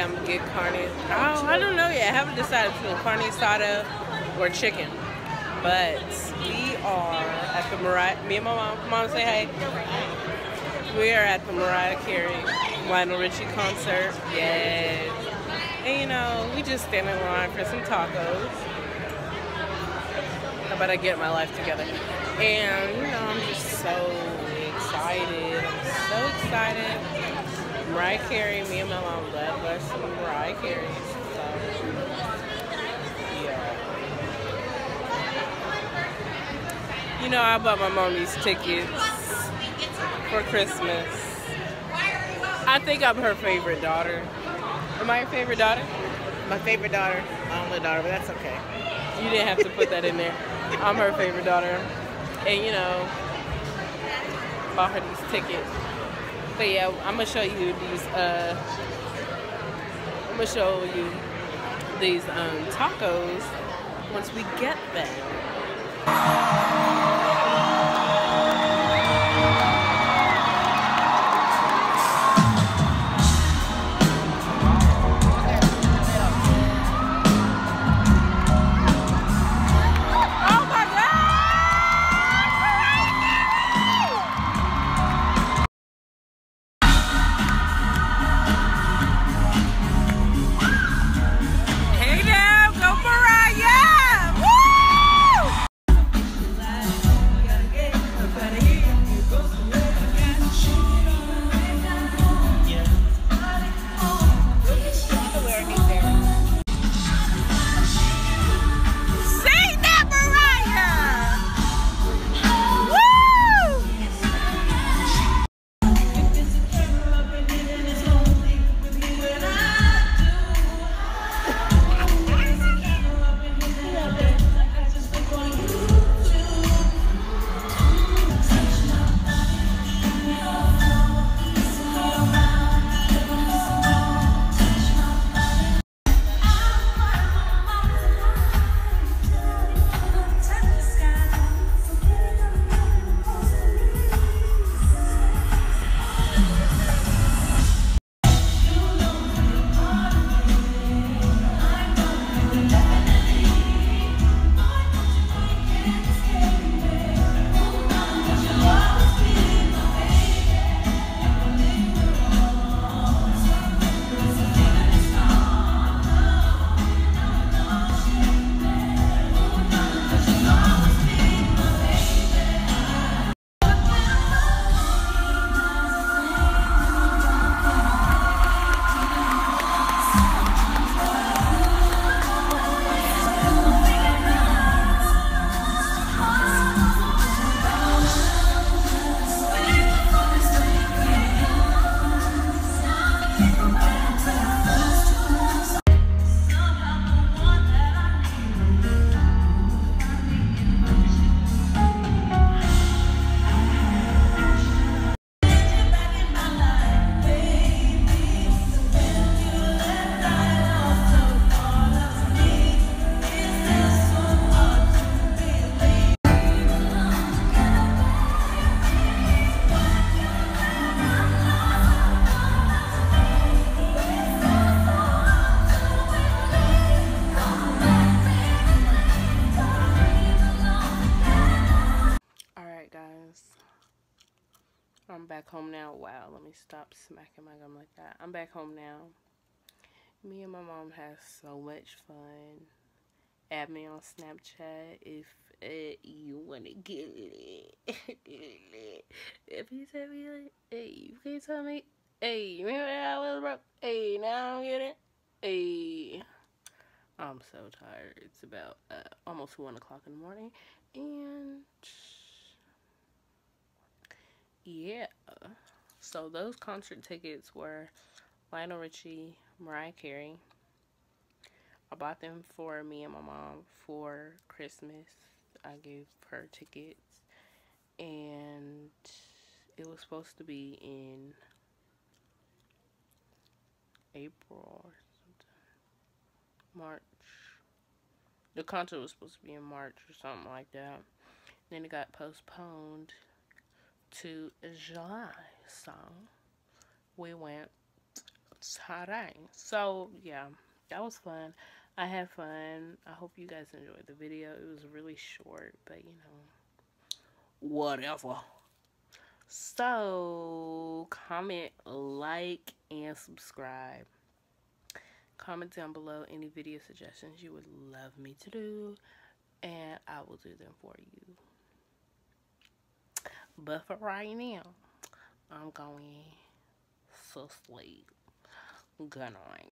I'm gonna get carne. Oh, I don't know yet. I haven't decided between carne asada or chicken. But we are at the Mariah. Me and my mom. Mom, say hey. We are at the Mariah Carey Lionel Richie concert. Yes. And you know, we just stand in line for some tacos. How about I get my life together? And you know, I'm just so excited. I'm so excited. Mariah Carey, me and my mom love us some Mariah Carey. So, yeah. You know, I bought my mom these tickets for Christmas. I think I'm her favorite daughter. Am I your favorite daughter? My favorite daughter, only daughter, but that's okay. You didn't have to put that in there. I'm her favorite daughter. And you know, bought her these tickets. But yeah, I'm gonna show you these uh I'm gonna show you these um tacos once we get there. I'm back home now. Wow, let me stop smacking my gum like that. I'm back home now. Me and my mom had so much fun. Add me on Snapchat if uh, you want to get it. if you tell me, like, hey, you can tell me, hey, remember I was broke? Hey, now I'm getting, hey. I'm so tired. It's about uh, almost 1 o'clock in the morning. And yeah. So those concert tickets were Lionel Richie, Mariah Carey. I bought them for me and my mom for Christmas. I gave her tickets. And it was supposed to be in April or something. March. The concert was supposed to be in March or something like that. Then it got postponed to July. So we went Today. So, yeah, that was fun. I had fun. I hope you guys enjoyed the video. It was really short, but you know, whatever. So, comment, like, and subscribe. Comment down below any video suggestions you would love me to do, and I will do them for you. But for right now, I'm going to sleep. Good night.